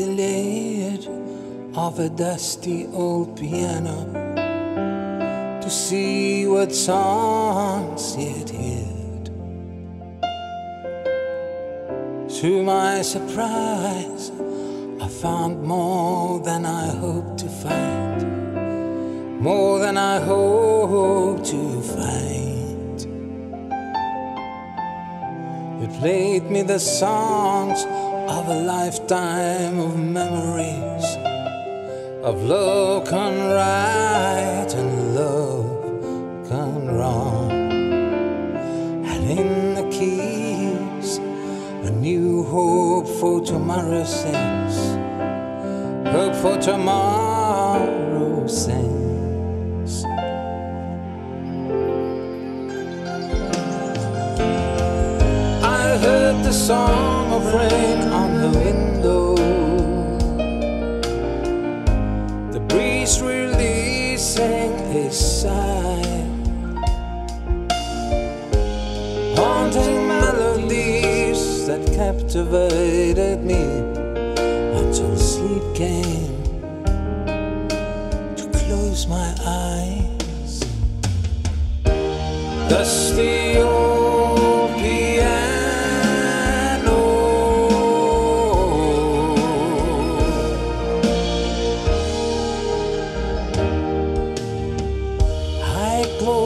the lid of a dusty old piano to see what songs it hid. To my surprise, I found more than I hoped to find, more than I hoped to find. It played me the songs of a lifetime of memories of love gone right and love gone wrong. And in the keys, a new hope for tomorrow sings. Hope for tomorrow sings. The song of rain on the window. The breeze releasing a sigh. Haunting melodies that captivated me until sleep came to close my eyes. Dusty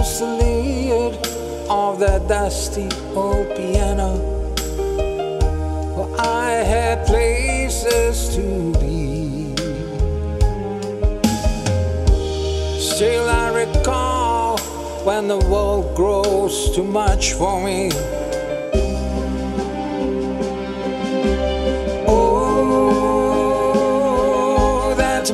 the lid of that dusty old piano. For I had places to be. Still, I recall when the world grows too much for me. Oh, that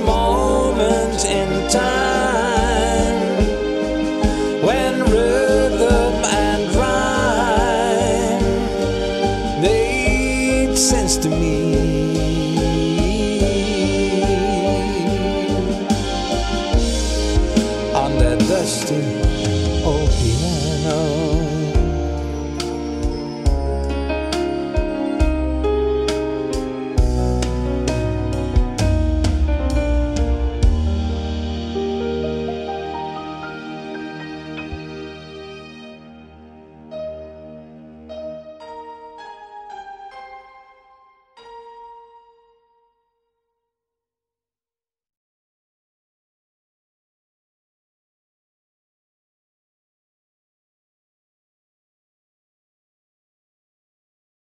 zesty old piano.